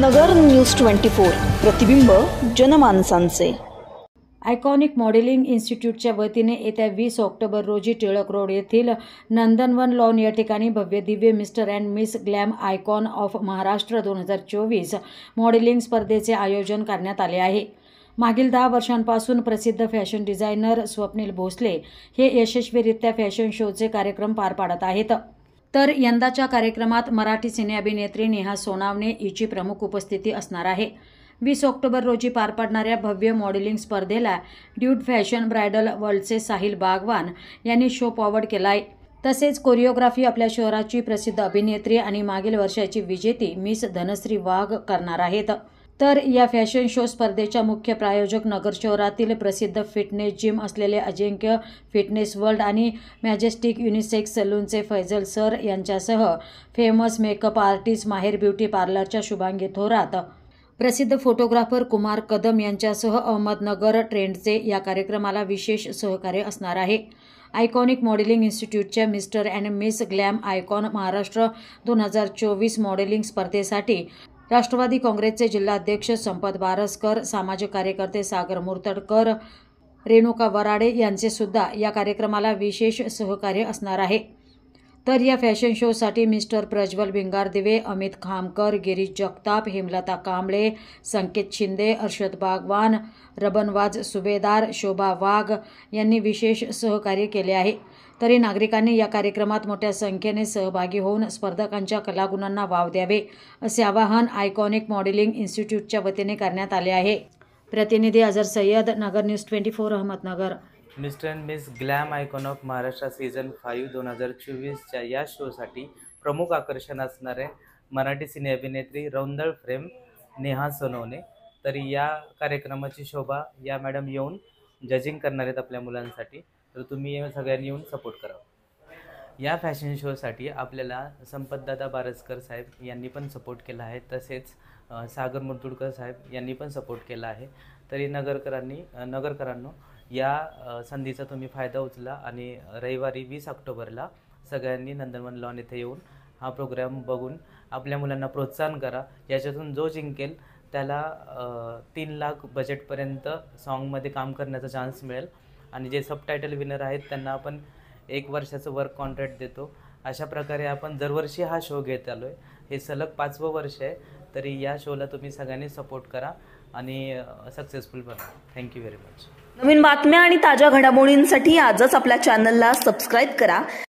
नगर news twenty four. प्रतिबिंब जनमानसांचे. Iconic modelling इन्स्टिट्यूटच्या वतीने येत्या वीस ऑक्टोबर रोजी टिळक रोड येथील नंदनवन लॉन या ठिकाणी भव्य Divya mister and miss glam icon of Maharashtra दोन हजार चोवीस मॉडेलिंग स्पर्धेचे आयोजन करण्यात आले आहे. मागील दहा वर्षांपासून प्रसिद्ध फॅशन डिझायनर स्वप्नील भोसले हे यशस्वीरित्या फॅशन शोचे कार्यक्रम पार पाडत आहेत. तर यंदाच्या कार्यक्रमात मराठी सिनेअभिनेत्री नेहा सोनावणे हिची प्रमुख उपस्थिती असणार आहे. वीस ऑक्टोबर रोजी पार पडणाऱ्या भव्य मॉडेलिंग स्पर्धेला ड्यूट फॅशन ब्रायडल वर्ल्डचे साहिल बागवान यांनी शो फॉरवर्ड केला आहे तसेच कोरिओग्राफी आपल्या शहराची प्रसिद्ध अभिनेत्री आणि मागील वर्षाची विजेती मिस धनश्री वाघ करणार आहेत. तर या फॅशन शो स्पर्धेच्या मुख्य प्रायोजक नगर शहरातील प्रसिद्ध फिटनेस जिम असलेले अजिंक्य फिटनेस वर्ल्ड आणि मॅजेस्टिक युनिसेक्स सलूनचे फैजल सर यांच्यासह famous makeup artist Maher beauty पार्लरच्या Shubhangi Thorat. प्रसिद्ध फोटोग्राफर कुमार कदम यांच्यासह अहमदनगर ट्रेंडचे या कार्यक्रमाला विशेष सहकार्य असणार आहे. Iconic modelling इन्स्टिट्यूटच्या mister and miss glam icon Maharashtra दोन हजार चोवीस मॉडेलिंग स्पर्धेसाठी राष्ट्रवादी काँग्रेसचे जिल्हाध्यक्ष संपत बारसकर सामाजिक कार्यकर्ते सागर मुर्तडकर रेणुका वराडे यांचे सुद्धा या कार्यक्रमाला विशेष सहकार्य असणार आहे. तर या फॅशन शोसाठी मिस्टर प्रज्वल भिंगारदिवे अमित खामकर गिरीश जगताप हेमलता कांबळे संकेत शिंदे अर्षद बागवान रबनवाज सुभेदार शोभा वाघ यांनी विशेष सहकार्य केले आहे. तरी नागरिकांनी या कार्यक्रमात मोठ्या संख्येने सहभागी होऊन स्पर्धकांच्या कलागुणांना वाव द्यावे असे आवाहन आयकॉनिक मॉडेलिंग इन्स्टिट्यूटच्या वतीने करण्यात आले आहे. प्रतिनिधी Azhar Sayyad Nagar news twenty four Ahmednagar. Mister and miss glam icon of Maharashtra season five दोन हजार चोवीसच्या या शोसाठी प्रमुख आकर्षण असणारे मराठी सिने अभिनेत्री रौंदळ फ्रेम नेहा सोनवणे. तर या कार्यक्रमाची शोभा या मॅडम येऊन जजिंग करणार आहेत आपल्या मुलांसाठी. तर तुम्ही सगळ्यांनी येऊन सपोर्ट करा. या फॅशन शोसाठी आपल्याला संपतदादा बारसकर साहेब यांनी पण सपोर्ट केला आहे. तसेच सागर मुरतुडकर साहेब यांनी पण सपोर्ट केला आहे. तरी नगरकरांनी नगरकरांनो या संधीचा तुम्ही फायदा उचला आणि रविवारी वीस ऑक्टोबरला सगळ्यांनी नंदनवन लॉन येथे येऊन हा प्रोग्राम बघून आपल्या मुलांना प्रोत्साहन करा. याच्यातून जो जिंकेल त्याला तीन लाख बजेटपर्यंत सॉन्गमध्ये काम करण्याचा चान्स मिळेल. आणि जे सबटायटल विनर आहेत त्यांना आपण एक वर्षाचं वर्क कॉन्ट्रॅक्ट देतो. अशा प्रकारे आपण दरवर्षी हा शो घेत आलो आहे हे सलग पाचवं वर्ष आहे. तरी या शोला तुम्ही सगळ्यांनी सपोर्ट करा. आणि सक्सेसफुल बना थँक्यू व्हेरी मच नवीन बातम्या आणि ताज्या घडामोडींसाठी आजच आपल्या चॅनलला सबस्क्राईब करा.